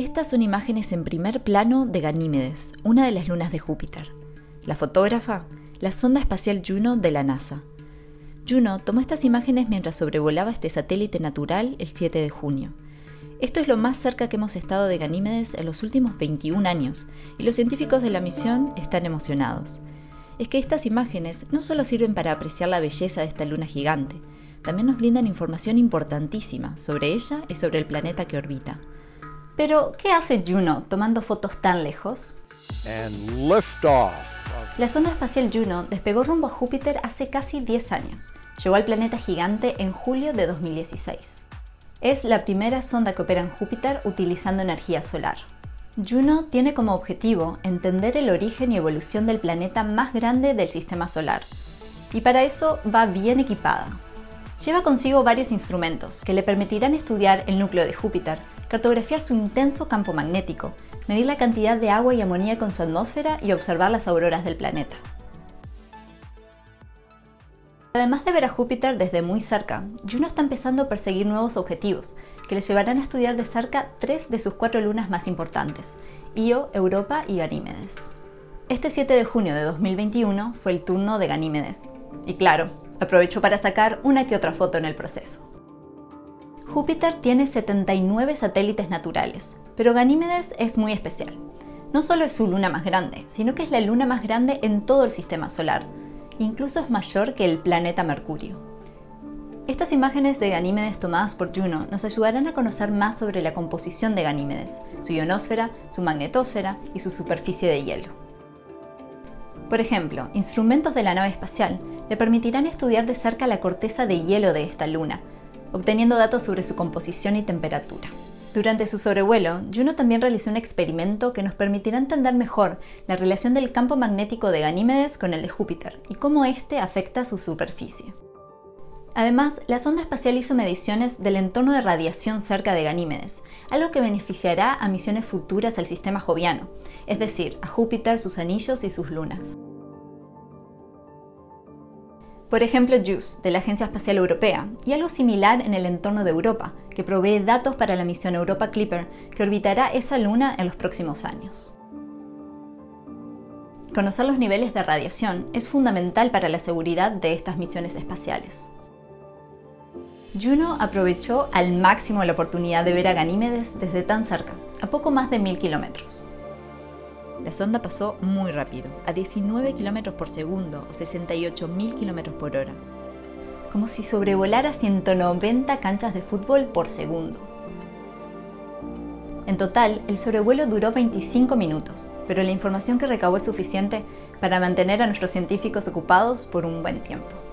Estas son imágenes en primer plano de Ganímedes, una de las lunas de Júpiter. La fotógrafa, la sonda espacial Juno de la NASA. Juno tomó estas imágenes mientras sobrevolaba este satélite natural el 7 de junio. Esto es lo más cerca que hemos estado de Ganímedes en los últimos 21 años, y los científicos de la misión están emocionados. Es que estas imágenes no solo sirven para apreciar la belleza de esta luna gigante, también nos brindan información importantísima sobre ella y sobre el planeta que orbita. Pero, ¿qué hace Juno tomando fotos tan lejos? La sonda espacial Juno despegó rumbo a Júpiter hace casi 10 años. Llegó al planeta gigante en julio de 2016. Es la primera sonda que opera en Júpiter utilizando energía solar. Juno tiene como objetivo entender el origen y evolución del planeta más grande del sistema solar. Y para eso va bien equipada. Lleva consigo varios instrumentos que le permitirán estudiar el núcleo de Júpiter, cartografiar su intenso campo magnético, medir la cantidad de agua y amoníaco en su atmósfera y observar las auroras del planeta. Además de ver a Júpiter desde muy cerca, Juno está empezando a perseguir nuevos objetivos, que le llevarán a estudiar de cerca tres de sus cuatro lunas más importantes, Io, Europa y Ganímedes. Este 7 de junio de 2021 fue el turno de Ganímedes, y claro, aprovechó para sacar una que otra foto en el proceso. Júpiter tiene 79 satélites naturales, pero Ganímedes es muy especial. No solo es su luna más grande, sino que es la luna más grande en todo el sistema solar. Incluso es mayor que el planeta Mercurio. Estas imágenes de Ganímedes tomadas por Juno nos ayudarán a conocer más sobre la composición de Ganímedes, su ionosfera, su magnetosfera y su superficie de hielo. Por ejemplo, instrumentos de la nave espacial le permitirán estudiar de cerca la corteza de hielo de esta luna, obteniendo datos sobre su composición y temperatura. Durante su sobrevuelo, Juno también realizó un experimento que nos permitirá entender mejor la relación del campo magnético de Ganímedes con el de Júpiter y cómo éste afecta su superficie. Además, la sonda espacial hizo mediciones del entorno de radiación cerca de Ganímedes, algo que beneficiará a misiones futuras al sistema joviano, es decir, a Júpiter, sus anillos y sus lunas. Por ejemplo, JUICE, de la Agencia Espacial Europea, y algo similar en el entorno de Europa, que provee datos para la misión Europa Clipper, que orbitará esa luna en los próximos años. Conocer los niveles de radiación es fundamental para la seguridad de estas misiones espaciales. Juno aprovechó al máximo la oportunidad de ver a Ganímedes desde tan cerca, a poco más de mil kilómetros. La sonda pasó muy rápido, a 19 km por segundo o 68.000 km por hora, como si sobrevolara 190 canchas de fútbol por segundo. En total, el sobrevuelo duró 25 minutos, pero la información que recabó es suficiente para mantener a nuestros científicos ocupados por un buen tiempo.